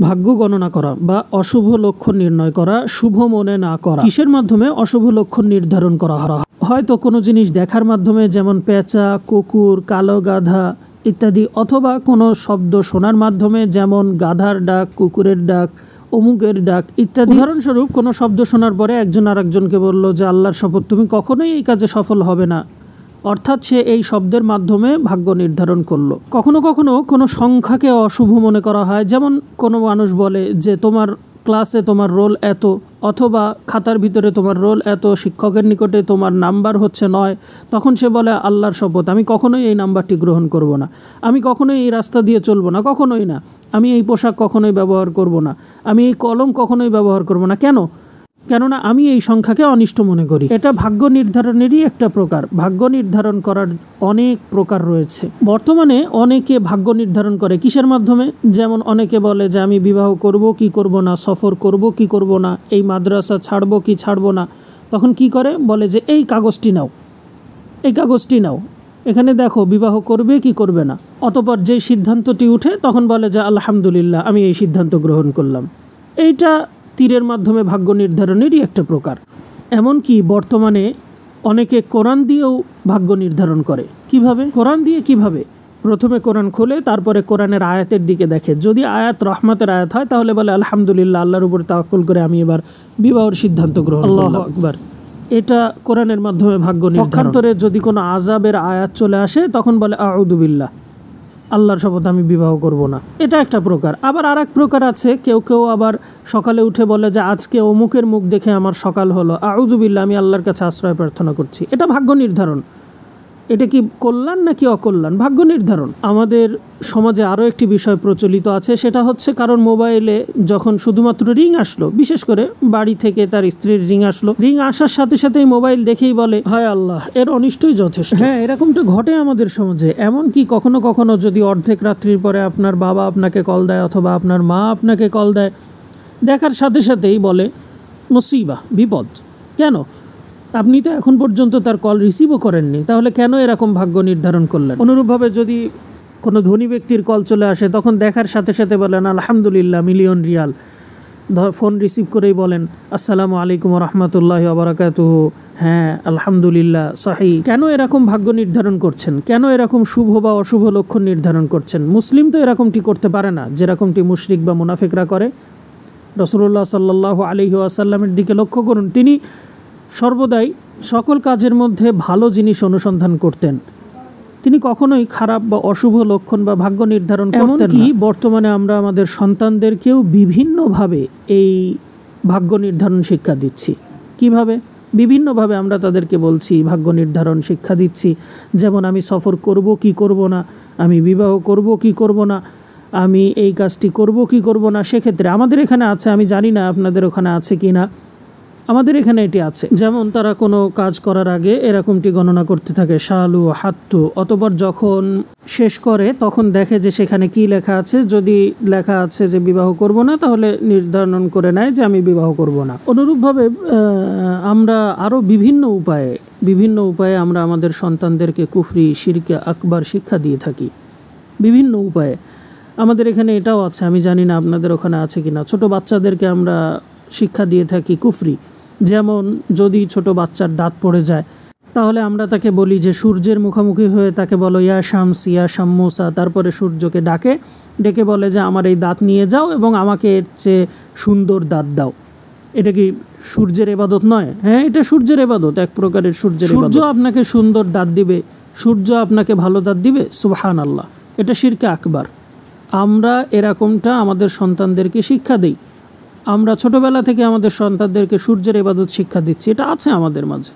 ভাগ্য গণনা করা বা অশুভ লক্ষণ নির্ণয় করা, শুভ মনে না করা। কিসের মাধ্যমে অশুভ লক্ষণ নির্ধারণ করা হয়? হয়তো কোনো জিনিস দেখার মাধ্যমে যেমন পেঁচা, কুকুর, কালো গাধা ইত্যাদি অথবা কোনো শব্দ শোনার মাধ্যমে যেমন গাধার ডাক, কুকুরের ডাক, অমুকের ডাক ইত্যাদি। উদাহরণস্বরূপ কোনো শব্দ শোনার পরে একজন আরেকজনকে বলল যে, আল্লাহর শপথ, তুমি কখনোই এই কাজে সফল হবে না। অর্থাৎ সে এই শব্দের মাধ্যমে ভাগ্য নির্ধারণ করল। কখনো কখনো কোনো সংখ্যাকে অশুভ মনে করা হয়, যেমন কোনো মানুষ বলে যে, তোমার ক্লাসে তোমার রোল এত, অথবা খাতার ভিতরে তোমার রোল এত, শিক্ষকের নিকটে তোমার নাম্বার হচ্ছে নয়। তখন সে বলে, আল্লাহর শপথ, আমি কখনোই এই নাম্বারটি গ্রহণ করব না। আমি কখনোই এই রাস্তা দিয়ে চলবো না, কখনোই না। আমি এই পোশাক কখনোই ব্যবহার করব না। আমি এই কলম কখনোই ব্যবহার করব না। কেন? কেননা আমি এই সংখ্যাকে অনিষ্ট মনে করি। এটা ভাগ্য নির্ধারণেরই একটা প্রকার। ভাগ্য নির্ধারণ করার অনেক প্রকার রয়েছে। বর্তমানে অনেকে ভাগ্য নির্ধারণ করে কিসের মাধ্যমে? যেমন অনেকে বলে যে আমি বিবাহ করব, কি করব না, সফর করব, কি করব না, এই মাদ্রাসা ছাড়ব, কি ছাড়ব না। তখন কি করে? বলে যে এই কাগজটি নাও। এই কাগজটি নাও। এখানে দেখো, বিবাহ করবে, কি করবে না। অতপর যেই সিদ্ধান্তটি উঠে, তখন বলে যে আলহামদুলিল্লাহ, আমি এই সিদ্ধান্ত গ্রহণ করলাম। এইটা তীরের মাধ্যমে ভাগ্য নির্ধারণেরই একটা প্রকার। এমনকি বর্তমানে অনেকে কোরআন দিয়েও ভাগ্য নির্ধারণ করে। কীভাবে? কোরআন দিয়ে কীভাবে? প্রথমে কোরআন খোলে তারপরে কোরআনের আয়াতের দিকে দেখে। যদি আয়াত রহমতের আয়াত হয় তাহলে বলে আলহামদুলিল্লাহ আল্লাহর উপর তাওয়াক্কুল করে আমি এবার বিবাহর সিদ্ধান্ত গ্রহণ আল্লাহ আকবার। এটা কোরআনের মাধ্যমে ভাগ্য নির্ধারণে। যদি কোনো আজাবের আয়াত চলে আসে তখন বলে আউদুবিল্লাহ আল্লাহর শপথ আমি বিবাহ করব না। এটা একটা প্রকার। আবার আর প্রকার আছে, কেউ কেউ আবার সকালে উঠে বলে যে, আজকে অমুকের মুখ দেখে আমার সকাল হলো। আউজুবিল্লা আমি আল্লাহর কাছে আশ্রয় প্রার্থনা করছি। এটা ভাগ্য নির্ধারণ। এটা কি কল্যাণ নাকি অকল্যাণ? ভাগ্য নির্ধারণ। আমাদের সমাজে আরও একটি বিষয় প্রচলিত আছে, সেটা হচ্ছে কারণ মোবাইলে যখন শুধুমাত্র রিং আসলো, বিশেষ করে বাড়ি থেকে তার স্ত্রীর রিং আসলো, রিং আসার সাথে সাথেই মোবাইল দেখেই বলে, হায় আল্লাহ, এর অনিষ্টই যথেষ্ট। হ্যাঁ এরকমটা ঘটে আমাদের সমাজে। এমন কি কখনো কখনো যদি অর্ধেক রাত্রির পরে আপনার বাবা আপনাকে কল দেয় অথবা আপনার মা আপনাকে কল দেয়, দেখার সাথে সাথেই বলে, মুসিবা, বিপদ। কেন? আপনি তো এখন পর্যন্ত তার কল রিসিভও করেননি। তাহলে কেন এরকম ভাগ্য নির্ধারণ করলেন? অনুরূপভাবে যদি কোনো ধনী ব্যক্তির কল চলে আসে, তখন দেখার সাথে সাথে বলেন, আলহামদুলিল্লাহ মিলিয়ন রিয়াল ফোন রিসিভ করেই বলেন, আসসালামু আলাইকুম রহমতুল্লাহ আবরাকাত হ্যাঁ আলহামদুলিল্লাহ, সাহি। কেন এরকম ভাগ্য নির্ধারণ করছেন? কেন এরকম শুভ বা অশুভ লক্ষণ নির্ধারণ করছেন? মুসলিম তো এরকমটি করতে পারে না, যেরকমটি মুশরিক বা মুনাফিকরা করে। রসুল্লাহ সাল্লাহ আলহি আসাল্লামের দিকে লক্ষ্য করুন, তিনি সর্বদাই সকল কাজের মধ্যে ভালো জিনিস অনুসন্ধান করতেন। তিনি কখনোই খারাপ বা অশুভ লক্ষণ বা ভাগ্য নির্ধারণ করতেন কি বর্তমানে আমরা আমাদের সন্তানদেরকেও বিভিন্নভাবে এই ভাগ্য নির্ধারণ শিক্ষা দিচ্ছি। কীভাবে? বিভিন্নভাবে আমরা তাদেরকে বলছি ভাগ্য নির্ধারণ শিক্ষা দিচ্ছি। যেমন আমি সফর করব কি করব না? আমি বিবাহ করব কি করব না? আমি এই কাজটি করব কি করব না? সেক্ষেত্রে আমাদের এখানে আছে আমি জানি না আপনাদের ওখানে আছে কি না আমাদের এখানে এটি আছে। যেমন তারা কোনো কাজ করার আগে এরকমটি গণনা করতে থাকে, শালু, হাত্তু। অতপর যখন শেষ করে, তখন দেখে যে সেখানে কি লেখা আছে। যদি লেখা আছে যে বিবাহ করব না, তাহলে নির্ধারণ করে নেয় যে আমি বিবাহ করব না। অনুরূপভাবে আমরা আরও বিভিন্ন উপায়ে বিভিন্ন উপায়ে আমরা আমাদের সন্তানদেরকে কুফরি, শিরকে, আকবার শিক্ষা দিয়ে থাকি। বিভিন্ন উপায়ে। আমাদের এখানে এটাও আছে, আমি জানি না আপনাদের ওখানে আছে কি না ছোটো বাচ্চাদেরকে আমরা শিক্ষা দিয়ে থাকি কুফরি। যেমন যদি ছোট বাচ্চার দাঁত পড়ে যায় তাহলে আমরা তাকে বলি যে সূর্যের মুখোমুখি হয়ে তাকে বলো ইয়া শামস ইয়া শাম্মুসা তারপরে সূর্যকে ডাকে ডেকে বলে যে আমার এই দাঁত নিয়ে যাও এবং আমাকে এর চেয়ে সুন্দর দাঁত দাও। এটা কি সূর্যের এবাদত নয়? হ্যাঁ এটা সূর্যের এবাদত এক প্রকারের সূর্যের সূর্য আপনাকে সুন্দর দাঁত দিবে সূর্য আপনাকে ভালো দাঁত দিবে সুবহান আল্লাহ এটা শিরকে আকবার। আমরা এরকমটা আমাদের সন্তানদেরকে শিক্ষা দিই। আমরা ছোটবেলা থেকে আমাদের সন্তানদেরকে সূর্যের এবাদত শিক্ষা দিচ্ছি এটা আছে আমাদের মাঝে।